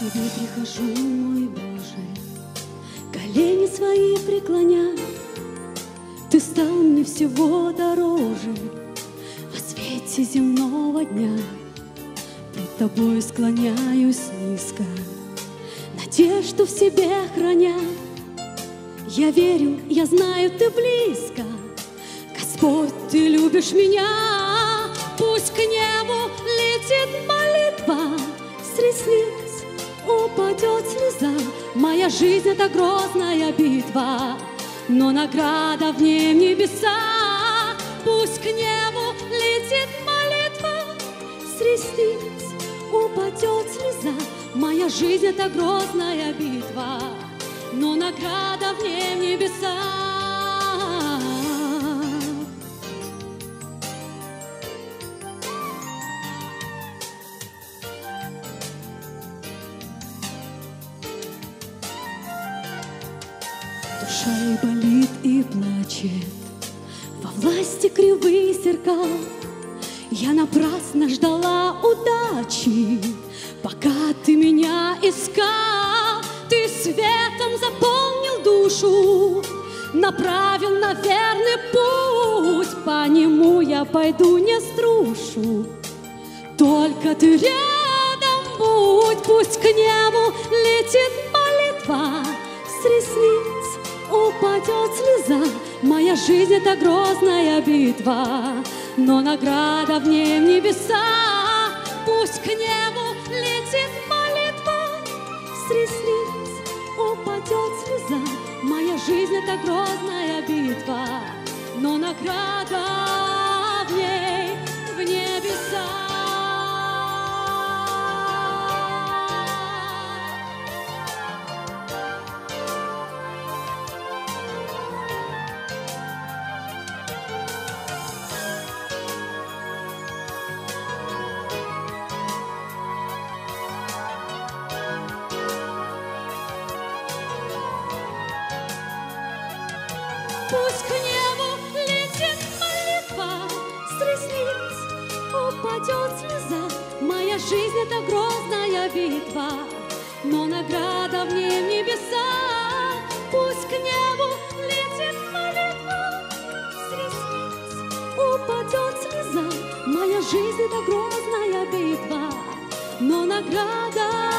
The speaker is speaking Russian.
тебе прихожу, мой Боже, колени свои преклоня. Ты стал мне всего дороже во свете земного дня. Пред тобой склоняюсь низко, надежду в себе храня. Я верю, я знаю, ты близко. Господь, ты любишь меня. Пусть к небу летит молитва, с упадет слеза. Моя жизнь — это грозная битва, но награда в ней небеса. Пусть к небу летит молитва, с упадет слеза. Моя жизнь — это грозная битва, но награда в ней небеса. Душа и болит и плачет Во власти кривые зеркал Я напрасно ждала удачи. Пока ты меня искал Ты светом заполнил душу Направил на верный путь. По нему я пойду не струшу. Только ты рядом будь Пусть к небу летит молитва. С ресниц упадет слеза. Моя жизнь — это грозная битва, но награда в ней небеса. Пусть к небу летит молитва, с упадет слеза. Моя жизнь — это грозная битва, но награда Пусть к небу летит молитва, с упадет слеза. Моя жизнь — это грозная битва, но награда в ней небеса. Пусть к небу летит молитва, с упадет слеза. Моя жизнь — это грозная битва, но награда